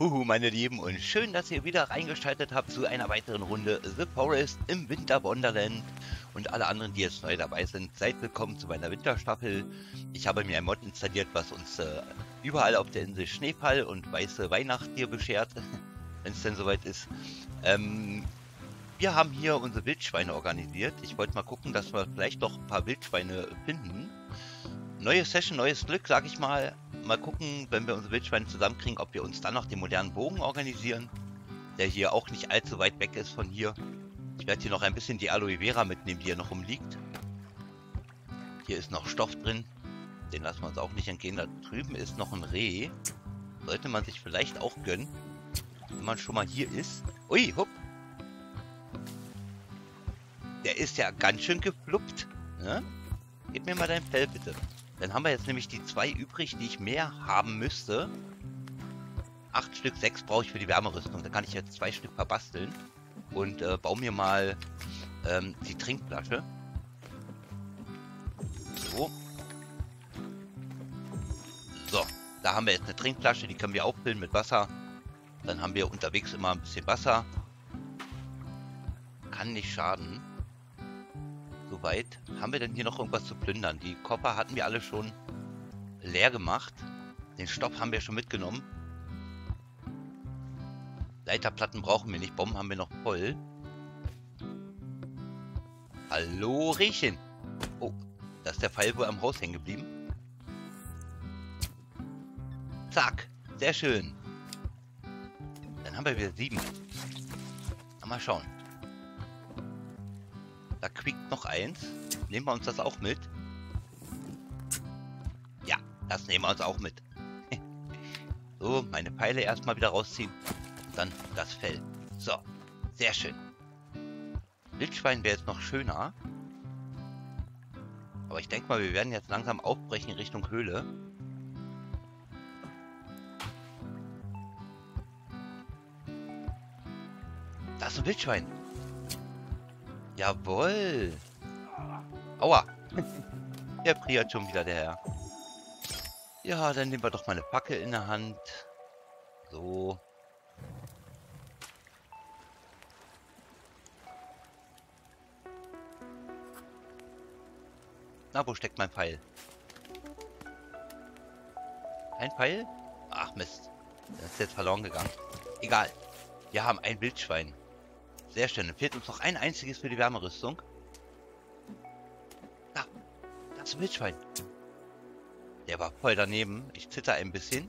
Huhu, meine Lieben, und schön, dass ihr wieder reingeschaltet habt zu einer weiteren Runde The Forest im Winter Wonderland. Und alle anderen, die jetzt neu dabei sind, seid willkommen zu meiner Winterstaffel. Ich habe mir ein Mod installiert, was uns äh, überall auf der Insel Schneefall und weiße Weihnacht hier beschert, wenn es denn soweit ist. Ähm, wir haben hier unsere Wildschweine organisiert. Ich wollte mal gucken, dass wir vielleicht noch ein paar Wildschweine finden. Neue Session, neues Glück, sag ich mal mal gucken, wenn wir unsere Wildschweine zusammenkriegen, ob wir uns dann noch den modernen Bogen organisieren, der hier auch nicht allzu weit weg ist von hier. Ich werde hier noch ein bisschen die Aloe Vera mitnehmen, die hier noch rumliegt. Hier ist noch Stoff drin. Den lassen wir uns auch nicht entgehen. Da drüben ist noch ein Reh. Sollte man sich vielleicht auch gönnen. Wenn man schon mal hier ist. Ui, hopp. Der ist ja ganz schön gefluppt. Ne? Gib mir mal dein Fell, bitte. Dann haben wir jetzt nämlich die zwei übrig, die ich mehr haben müsste. Acht Stück, sechs brauche ich für die Wärmerüstung. Da kann ich jetzt zwei Stück verbasteln. Und äh, baue mir mal ähm, die Trinkflasche. So. So, da haben wir jetzt eine Trinkflasche, die können wir auffüllen mit Wasser. Dann haben wir unterwegs immer ein bisschen Wasser. Kann nicht schaden soweit. Haben wir denn hier noch irgendwas zu plündern? Die Kopper hatten wir alle schon leer gemacht. Den Stoff haben wir schon mitgenommen. Leiterplatten brauchen wir nicht. Bomben haben wir noch voll. Hallo, Riechen. Oh, da ist der Pfeil wohl am Haus hängen geblieben. Zack, sehr schön. Dann haben wir wieder sieben. Mal schauen. Da quickt noch eins. Nehmen wir uns das auch mit? Ja, das nehmen wir uns auch mit. so, meine Pfeile erstmal wieder rausziehen. Dann das Fell. So, sehr schön. Wildschwein wäre jetzt noch schöner. Aber ich denke mal, wir werden jetzt langsam aufbrechen Richtung Höhle. Da ist ein Wildschwein. Jawohl. Aua. Der priert schon wieder der Herr. Ja, dann nehmen wir doch mal eine Fackel in der Hand. So. Na, wo steckt mein Pfeil? Ein Pfeil? Ach Mist. Der ist jetzt verloren gegangen. Egal. Wir haben ein Wildschwein. Sehr schön. Dann fehlt uns noch ein einziges für die Wärmerüstung. Da. Das Wildschwein. Der war voll daneben. Ich zitter ein bisschen.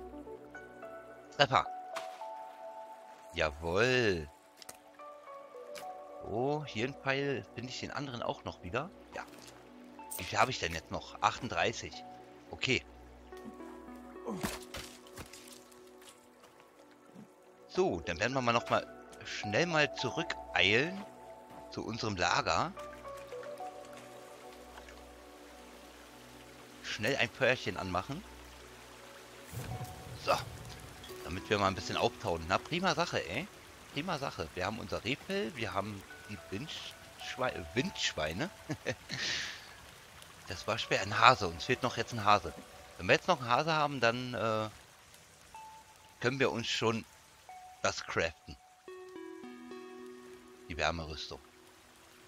Treffer. Jawohl. Oh, hier ein Pfeil. Finde ich den anderen auch noch wieder? Ja. Wie viel habe ich denn jetzt noch? 38. Okay. So, dann werden wir mal noch mal schnell mal zurückeilen zu unserem Lager. Schnell ein Feuerchen anmachen. So. Damit wir mal ein bisschen auftauen. Na, prima Sache, ey. Prima Sache. Wir haben unser Rehfell, wir haben die Windschweine. Windschweine. das war schwer. Ein Hase. Uns fehlt noch jetzt ein Hase. Wenn wir jetzt noch einen Hase haben, dann äh, können wir uns schon das craften die Wärmerüstung.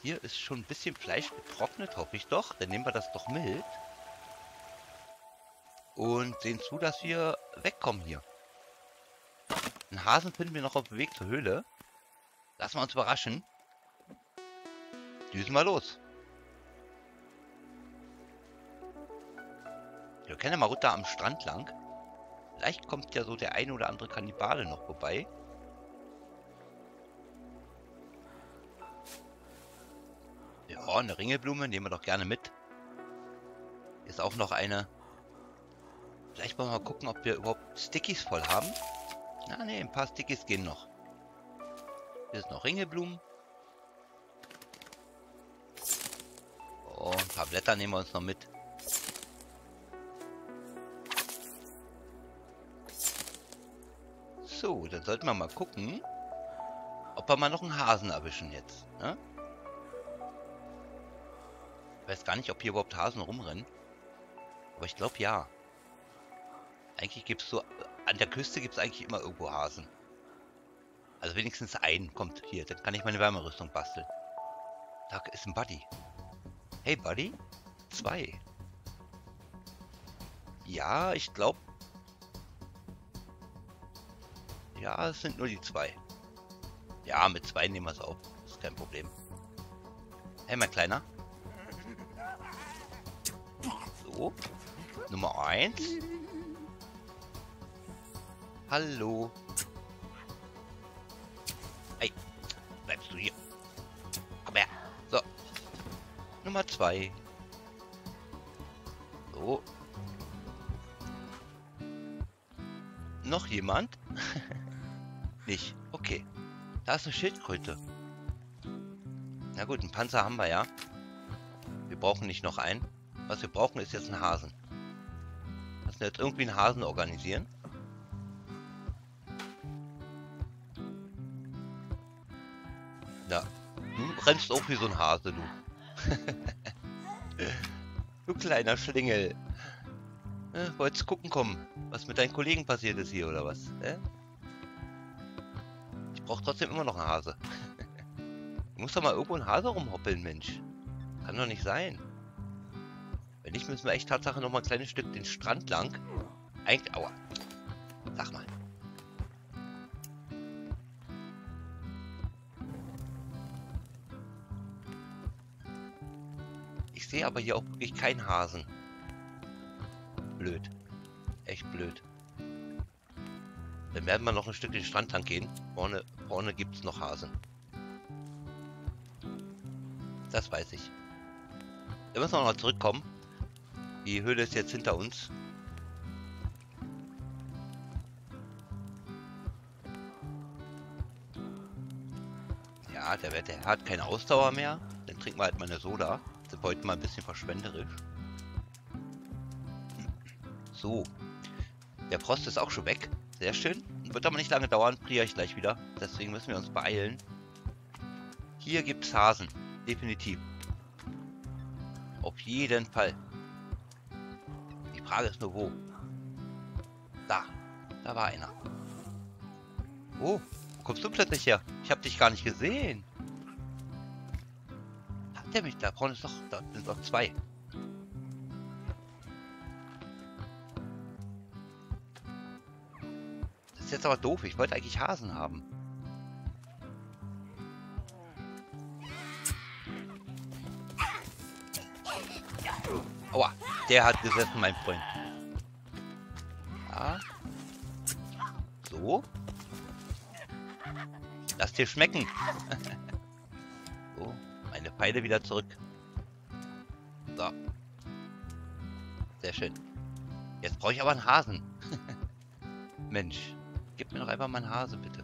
Hier ist schon ein bisschen Fleisch getrocknet, hoffe ich doch. Dann nehmen wir das doch mit. Und sehen zu, dass wir wegkommen hier. Einen Hasen finden wir noch auf dem Weg zur Höhle. Lassen wir uns überraschen. Düsen wir los. Wir können ja mal runter am Strand lang. Vielleicht kommt ja so der eine oder andere Kannibale noch vorbei. Ja, eine Ringelblume nehmen wir doch gerne mit. Ist auch noch eine. Vielleicht wollen wir mal gucken, ob wir überhaupt Stickies voll haben. Na ne, ein paar Stickies gehen noch. Hier ist noch Ringelblumen. Oh, ein paar Blätter nehmen wir uns noch mit. So, dann sollten wir mal gucken, ob wir mal noch einen Hasen erwischen jetzt. Ne? Ich weiß gar nicht, ob hier überhaupt Hasen rumrennen. Aber ich glaube ja. Eigentlich gibt es so an der Küste gibt es eigentlich immer irgendwo Hasen. Also wenigstens einen. Kommt, hier, dann kann ich meine Wärmerüstung basteln. Da ist ein Buddy. Hey, Buddy? Zwei. Ja, ich glaube... Ja, es sind nur die zwei. Ja, mit zwei nehmen wir es auf. Ist kein Problem. Hey, mein Kleiner. Nummer eins. Hallo. Hey, bleibst du hier. Komm her. So. Nummer zwei. So. Noch jemand? Nicht. Okay. Da ist eine Schildkröte. Na gut, einen Panzer haben wir ja. Wir brauchen nicht noch einen. Was wir brauchen, ist jetzt ein Hasen. Müssen wir jetzt irgendwie einen Hasen organisieren. Ja. Du rennst auch wie so ein Hase, du. du kleiner Schlingel. Äh, wolltest gucken kommen, was mit deinen Kollegen passiert ist hier, oder was? Äh? Ich brauche trotzdem immer noch einen Hase. du musst doch mal irgendwo ein Hase rumhoppeln, Mensch. Kann doch nicht sein. Wenn nicht, müssen wir echt Tatsache noch mal ein kleines Stück den Strand lang. Eigentlich, aua. Sag mal. Ich sehe aber hier auch wirklich keinen Hasen. Blöd. Echt blöd. Dann werden wir noch ein Stück den Strand lang gehen. Vorne, vorne gibt es noch Hasen. Das weiß ich. Wir müssen noch zurückkommen. Die Höhle ist jetzt hinter uns. Ja, der, der hat keine Ausdauer mehr. Dann trinken wir halt mal eine Soda. Sind wir heute mal ein bisschen verschwenderisch. So. Der Frost ist auch schon weg. Sehr schön. Wird aber nicht lange dauern. Priere ich gleich wieder. Deswegen müssen wir uns beeilen. Hier gibt es Hasen. Definitiv. Auf jeden Fall. Frage ist nur wo. Da. Da war einer. Oh, kommst du plötzlich her? Ich habe dich gar nicht gesehen. Hat der mich? Da vorne ist doch, da sind doch zwei. Das ist jetzt aber doof. Ich wollte eigentlich Hasen haben. Der hat gesessen, mein Freund. Ja. So. Lass dir schmecken. so, meine Pfeile wieder zurück. So. Sehr schön. Jetzt brauche ich aber einen Hasen. Mensch, gib mir doch einfach mal einen Hase, bitte.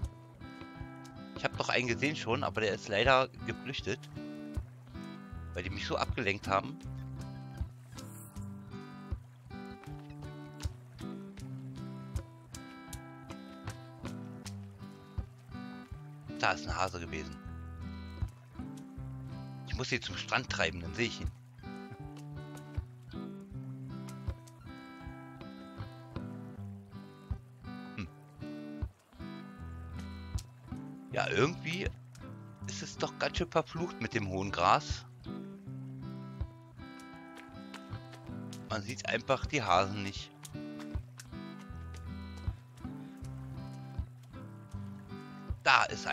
Ich habe doch einen gesehen schon, aber der ist leider geflüchtet. Weil die mich so abgelenkt haben. Da ist ein Hase gewesen. Ich muss sie zum Strand treiben, dann sehe ich ihn. Hm. Ja, irgendwie ist es doch ganz schön verflucht mit dem hohen Gras. Man sieht einfach die Hasen nicht.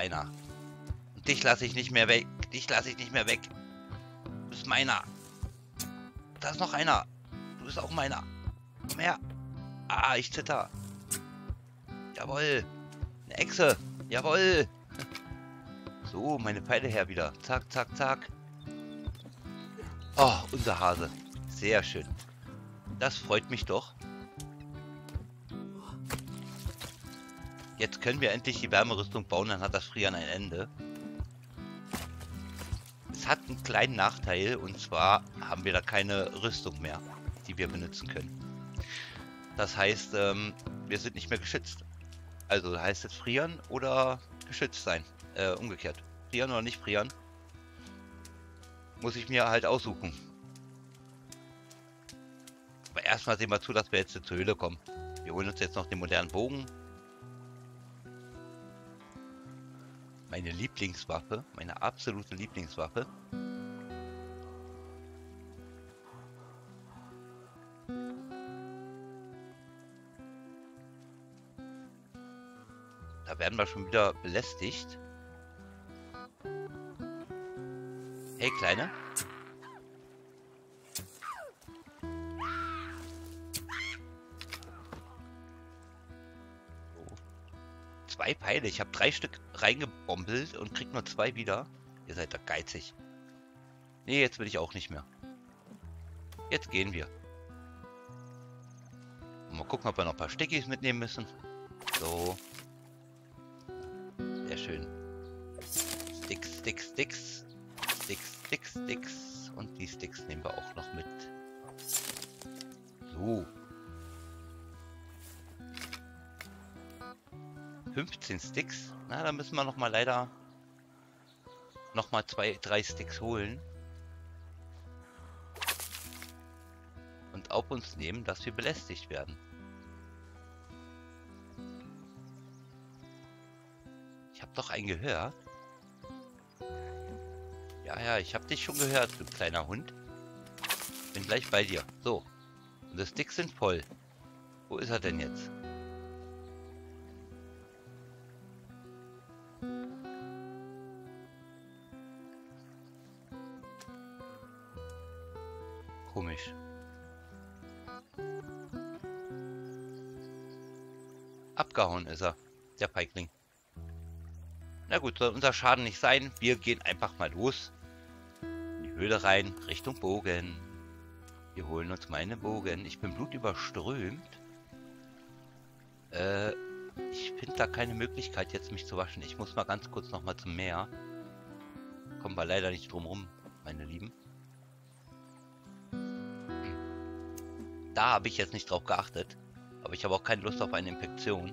Einer. Und dich lasse ich nicht mehr weg. Dich lasse ich nicht mehr weg. Du bist meiner. Da ist noch einer. Du bist auch meiner. Komm her. Ah, ich zitter. Jawoll. Eine Echse. Jawoll. So, meine Pfeile her wieder. Zack, zack, zack. Oh, unser Hase. Sehr schön. Das freut mich doch. Jetzt können wir endlich die Wärmerüstung bauen, dann hat das Frieren ein Ende. Es hat einen kleinen Nachteil und zwar haben wir da keine Rüstung mehr, die wir benutzen können. Das heißt, ähm, wir sind nicht mehr geschützt. Also heißt es frieren oder geschützt sein. Äh, umgekehrt. Frieren oder nicht frieren. Muss ich mir halt aussuchen. Aber erstmal sehen wir zu, dass wir jetzt zur Höhle kommen. Wir holen uns jetzt noch den modernen Bogen. Meine Lieblingswaffe, meine absolute Lieblingswaffe. Da werden wir schon wieder belästigt. Hey, Kleine. Zwei Pfeile. Ich habe drei Stück reingebombelt und krieg nur zwei wieder. Ihr seid doch geizig. Nee, jetzt will ich auch nicht mehr. Jetzt gehen wir. Mal gucken, ob wir noch ein paar Stickies mitnehmen müssen. So. Sehr schön. Sticks, Sticks, Sticks. Sticks, Sticks, Sticks. Und die Sticks nehmen wir auch noch mit. So. 15 Sticks. Na, da müssen wir noch mal leider noch mal zwei, drei Sticks holen. Und auf uns nehmen, dass wir belästigt werden. Ich habe doch einen gehört. Ja, ja, ich habe dich schon gehört, du kleiner Hund. Bin gleich bei dir. So. Und die Sticks sind voll. Wo ist er denn jetzt? Komisch. Abgehauen ist er, der Feigling. Na gut, soll unser Schaden nicht sein. Wir gehen einfach mal los. In die Höhle rein, Richtung Bogen. Wir holen uns meine Bogen. Ich bin blutüberströmt. Äh, ich finde da keine Möglichkeit, jetzt mich zu waschen. Ich muss mal ganz kurz nochmal zum Meer. Kommen wir leider nicht drum rum, meine Lieben. Da habe ich jetzt nicht drauf geachtet. Aber ich habe auch keine Lust auf eine Infektion.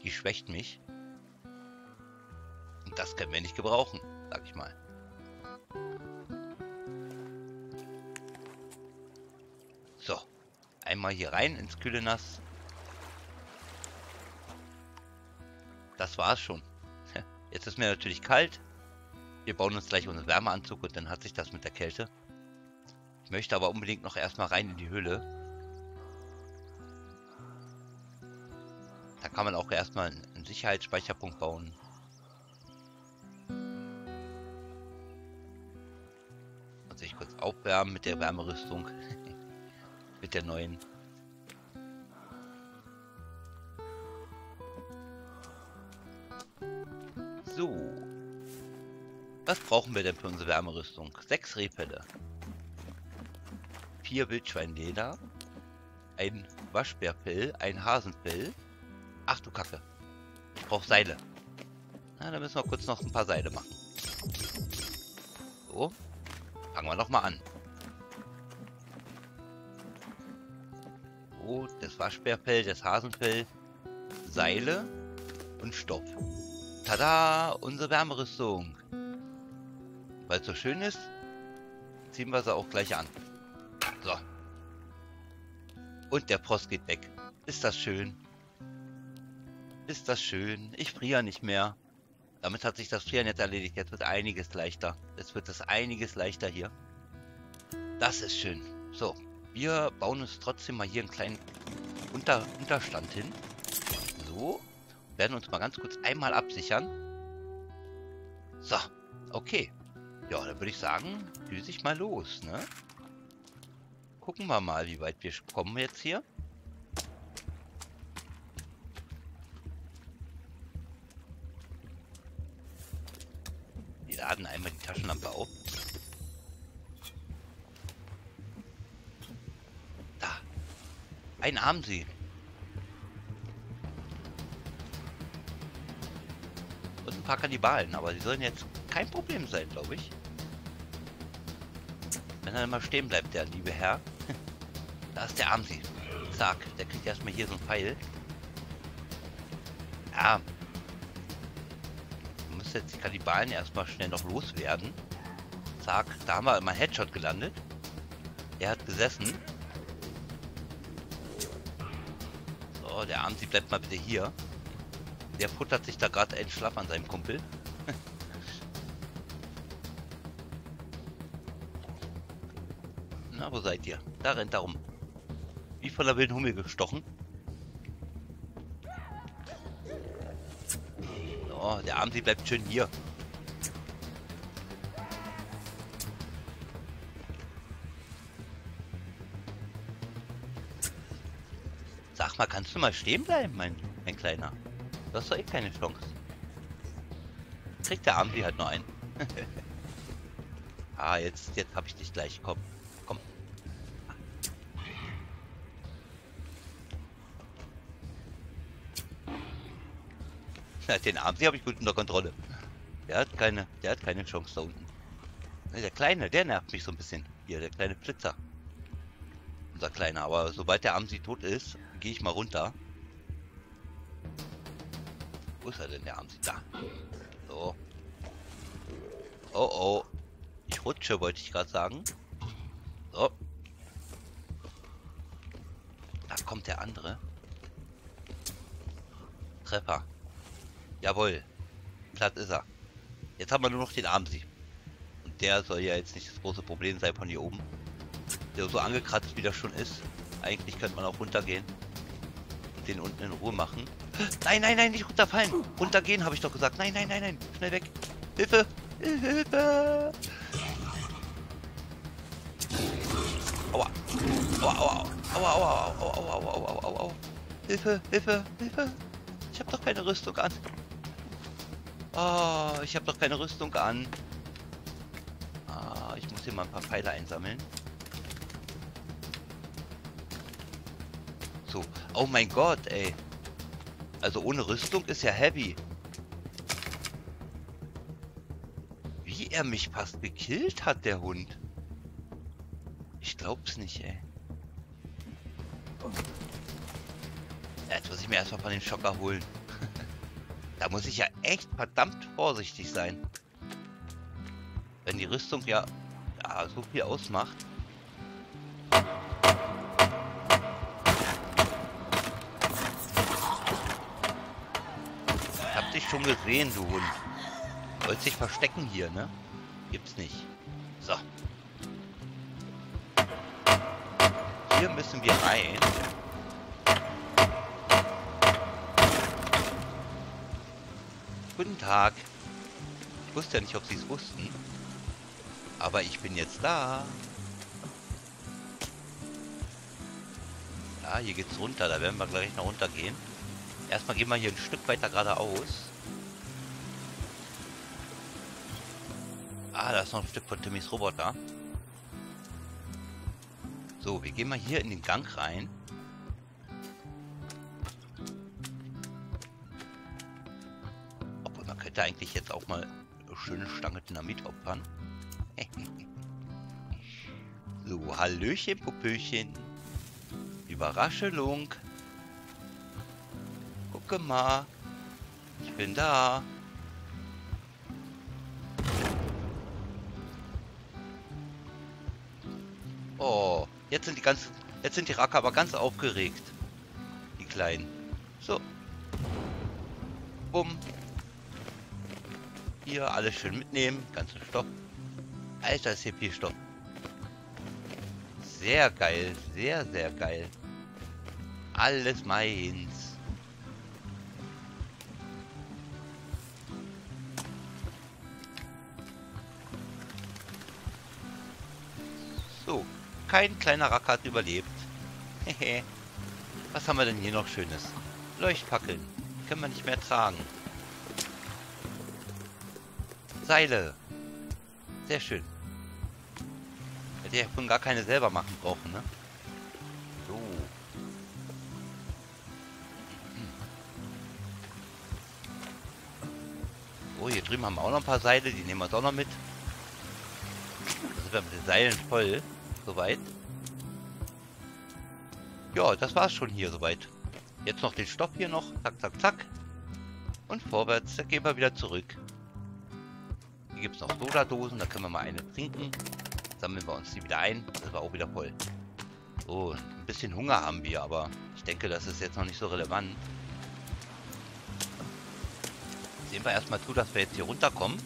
Die schwächt mich. Und das können wir nicht gebrauchen, sag ich mal. So. Einmal hier rein ins kühle Nass. Das war's schon. Jetzt ist mir natürlich kalt. Wir bauen uns gleich unseren Wärmeanzug und dann hat sich das mit der Kälte. Möchte aber unbedingt noch erstmal rein in die Höhle. Da kann man auch erstmal einen Sicherheitsspeicherpunkt bauen. Und sich kurz aufwärmen mit der Wärmerüstung. mit der neuen. So. Was brauchen wir denn für unsere Wärmerüstung? Sechs Rehfälle. Vier Wildschweinleder. Ein Waschbärfell. Ein Hasenfell. Ach du Kacke. Ich brauche Seile. Na, dann müssen wir kurz noch ein paar Seile machen. So. Fangen wir nochmal an. So, das Waschbärfell, das Hasenfell. Seile und Stoff. Tada! Unsere Wärmerüstung. Weil es so schön ist, ziehen wir sie auch gleich an. So. Und der Frost geht weg. Ist das schön? Ist das schön? Ich friere nicht mehr. Damit hat sich das Frieren jetzt erledigt. Jetzt wird einiges leichter. Jetzt wird es einiges leichter hier. Das ist schön. So. Wir bauen uns trotzdem mal hier einen kleinen Unter Unterstand hin. So werden uns mal ganz kurz einmal absichern. So, okay. Ja, dann würde ich sagen, düse ich mal los, ne? Gucken wir mal, wie weit wir kommen jetzt hier. Wir laden einmal die Taschenlampe auf. Da. Ein Armsee. paar Kannibalen, aber sie sollen jetzt kein Problem sein, glaube ich. Wenn er immer stehen bleibt, der liebe Herr. Da ist der Armsee. Zack, der kriegt erstmal hier so ein Pfeil. Ja. Man muss jetzt die Kannibalen erstmal schnell noch loswerden. Zack, da haben wir immer Headshot gelandet. Er hat gesessen. Oh, der Arm, sie bleibt mal bitte hier. Der futtert sich da gerade einen Schlapp an seinem Kumpel. Na, wo seid ihr? Da rennt er rum. Von der wilden Hummel gestochen. Oh, der Arm, sie bleibt schön hier. Sag mal, kannst du mal stehen bleiben, mein, mein Kleiner? Du hast doch eh keine Chance. Kriegt der Arm sie halt nur ein. ah, jetzt, jetzt hab ich dich gleich. Komm, den Arm, sie habe ich gut unter Kontrolle. Der hat keine, der hat keine Chance da unten. Der Kleine, der nervt mich so ein bisschen. Hier, der kleine Flitzer. Unser Kleiner. Aber sobald der Arm sie tot ist, gehe ich mal runter. Wo ist er denn, der Arm sie da? So. Oh oh. Ich rutsche, wollte ich gerade sagen. So. Da kommt der andere. Treffer. Jawohl. Platt ist er. Jetzt haben wir nur noch den Armsee. Und der soll ja jetzt nicht das große Problem sein von hier oben. Der so angekratzt wie der schon ist. Eigentlich könnte man auch runtergehen. Und den unten in Ruhe machen. Nein, nein, nein, nicht runterfallen. Runtergehen, habe ich doch gesagt. Nein, nein, nein, nein. Schnell weg. Hilfe. Hilfe. Aua. Aua, aua. Aua, aua, aua, aua, aua, aua, aua, aua. Hilfe, Hilfe, Hilfe. Ich habe doch keine Rüstung an. Oh, ich habe doch keine Rüstung an. Ah, ich muss hier mal ein paar Pfeile einsammeln. So. Oh mein Gott, ey. Also ohne Rüstung ist ja heavy. Wie er mich fast gekillt hat, der Hund. Ich glaub's nicht, ey. Jetzt muss ich mir erstmal von dem Schocker holen. da muss ich ja echt verdammt vorsichtig sein. Wenn die Rüstung ja, ja so viel ausmacht. Ich hab dich schon gesehen, du Hund. Wolltest dich verstecken hier, ne? Gibt's nicht. So. Hier müssen wir rein. Guten Tag. Ich wusste ja nicht, ob Sie es wussten. Aber ich bin jetzt da. Ja, hier geht's runter. Da werden wir gleich noch runtergehen. Erstmal gehen wir hier ein Stück weiter geradeaus. Ah, da ist noch ein Stück von Timmys Roboter. So, wir gehen mal hier in den Gang rein. Könnte eigentlich jetzt auch mal eine schöne Stange Dynamit opfern. so, Hallöchen, Popöchen. Überraschung. Gucke mal. Ich bin da. Oh, jetzt sind die ganz, jetzt sind die Racker aber ganz aufgeregt. Die Kleinen. So. Bumm. Hier alles schön mitnehmen, ganzen Stoff. Alter, ist hier viel Stoff. Sehr geil, sehr, sehr geil. Alles meins. So, kein kleiner Racker hat überlebt. Hehe. Was haben wir denn hier noch Schönes? Leuchtfackeln. Können wir nicht mehr tragen. Seile. Sehr schön. Hätte ja von gar keine selber machen brauchen, ne? So. Oh, hier drüben haben wir auch noch ein paar Seile. Die nehmen wir doch noch mit. Da sind wir mit den Seilen voll. Soweit. Ja, das war's schon hier soweit. Jetzt noch den Stoff hier noch. Zack, zack, zack. Und vorwärts. Dann gehen wir wieder zurück. Hier gibt es noch Soda-Dosen. Da können wir mal eine trinken. Sammeln wir uns die wieder ein. Das war auch wieder voll. So, ein bisschen Hunger haben wir, aber Ich denke, das ist jetzt noch nicht so relevant. Sehen wir erstmal zu, dass wir jetzt hier runterkommen.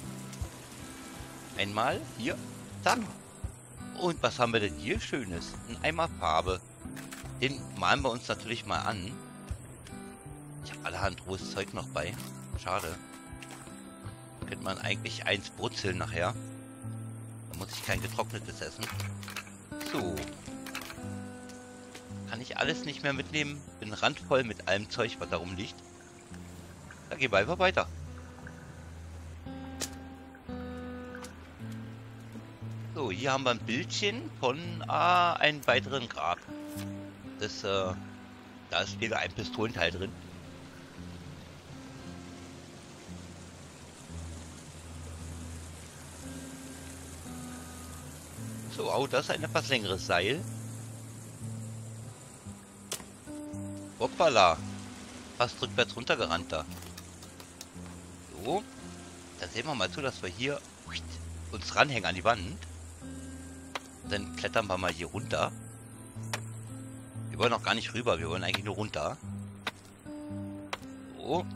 Einmal hier. Zack. Und was haben wir denn hier Schönes? Ein Eimer Farbe. Den malen wir uns natürlich mal an. Ich habe allerhand rohes Zeug noch bei. Schade. Könnte man eigentlich eins brutzeln nachher. Da muss ich kein getrocknetes essen. So. Kann ich alles nicht mehr mitnehmen. Bin randvoll mit allem Zeug, was da rumliegt. Da gehen wir einfach weiter. So, hier haben wir ein Bildchen von ah, einem weiteren Grab. Das, äh, da ist wieder ein Pistolenteil drin. So, oh, das ist ein etwas längeres Seil. Hoppala. Fast rückwärts runtergerannt da. So. Dann sehen wir mal zu, dass wir hier uns ranhängen an die Wand. Dann klettern wir mal hier runter. Wir wollen noch gar nicht rüber, wir wollen eigentlich nur runter. So.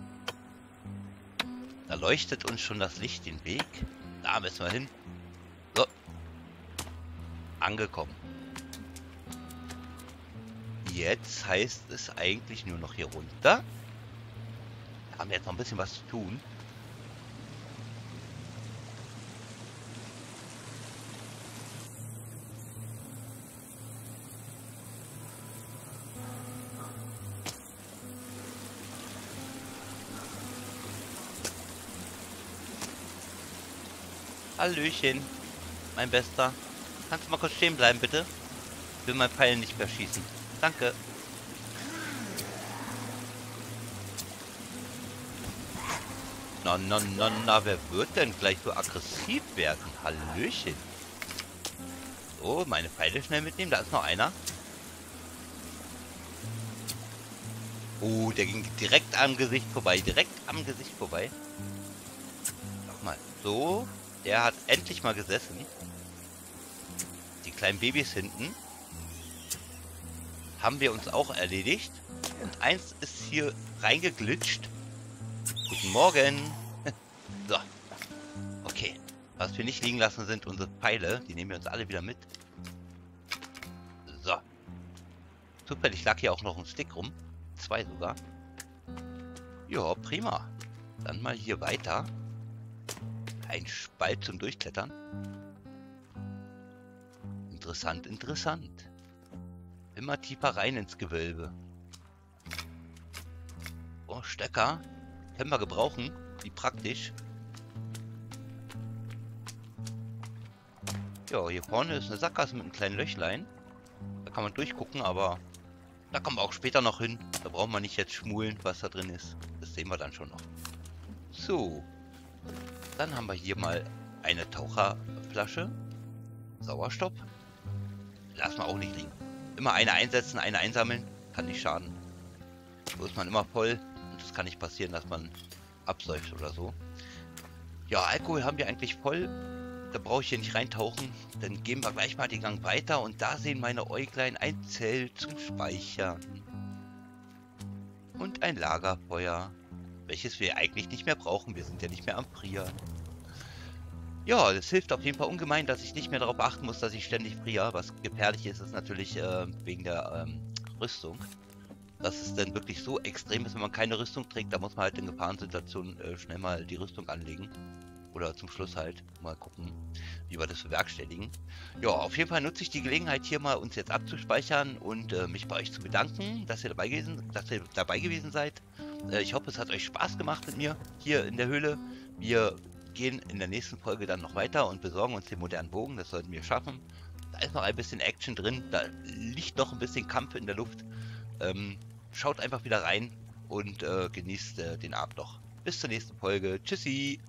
Da leuchtet uns schon das Licht den Weg. Da müssen wir hin. Angekommen. Jetzt heißt es eigentlich nur noch hier runter. Da haben wir jetzt noch ein bisschen was zu tun. Hallöchen, mein Bester. Kannst du mal kurz stehen bleiben, bitte? Ich will mein Pfeil nicht mehr schießen. Danke. Na, na, na, na, wer wird denn gleich so aggressiv werden? Hallöchen. So, meine Pfeile schnell mitnehmen. Da ist noch einer. Oh, der ging direkt am Gesicht vorbei. Direkt am Gesicht vorbei. Sag mal, so. Der hat endlich mal gesessen. Die kleinen Babys hinten haben wir uns auch erledigt. Und eins ist hier reingeglitscht. Guten Morgen. so. Okay. Was wir nicht liegen lassen, sind unsere Pfeile. Die nehmen wir uns alle wieder mit. So. Zufällig lag hier auch noch ein Stick rum. Zwei sogar. Ja, prima. Dann mal hier weiter. Ein Spalt zum Durchklettern. Interessant, interessant. Immer tiefer rein ins Gewölbe. Oh, Stecker. Können wir gebrauchen. Wie praktisch. Ja, hier vorne ist eine Sackgasse mit einem kleinen Löchlein. Da kann man durchgucken, aber da kommen wir auch später noch hin. Da brauchen wir nicht jetzt schmulen, was da drin ist. Das sehen wir dann schon noch. So. Dann haben wir hier mal eine Taucherflasche. Sauerstoff. Lassen wir auch nicht liegen. Immer eine einsetzen, eine einsammeln. Kann nicht schaden. So ist man immer voll. Und es kann nicht passieren, dass man absäuft oder so. Ja, Alkohol haben wir eigentlich voll. Da brauche ich hier nicht reintauchen. Dann gehen wir gleich mal den Gang weiter. Und da sehen meine Äuglein ein Zelt zum Speichern. Und ein Lagerfeuer welches wir eigentlich nicht mehr brauchen. Wir sind ja nicht mehr am Frieren. Ja, das hilft auf jeden Fall ungemein, dass ich nicht mehr darauf achten muss, dass ich ständig friere. Was gefährlich ist, ist natürlich äh, wegen der ähm, Rüstung. Dass es dann wirklich so extrem ist, wenn man keine Rüstung trägt, da muss man halt in Gefahrensituationen äh, schnell mal die Rüstung anlegen. Oder zum Schluss halt mal gucken, wie wir das bewerkstelligen. Ja, auf jeden Fall nutze ich die Gelegenheit hier mal uns jetzt abzuspeichern und äh, mich bei euch zu bedanken, dass ihr dabei gewesen, dass ihr dabei gewesen seid. Äh, ich hoffe, es hat euch Spaß gemacht mit mir hier in der Höhle. Wir gehen in der nächsten Folge dann noch weiter und besorgen uns den modernen Bogen. Das sollten wir schaffen. Da ist noch ein bisschen Action drin. Da liegt noch ein bisschen Kampf in der Luft. Ähm, schaut einfach wieder rein und äh, genießt äh, den Abend noch. Bis zur nächsten Folge. Tschüssi.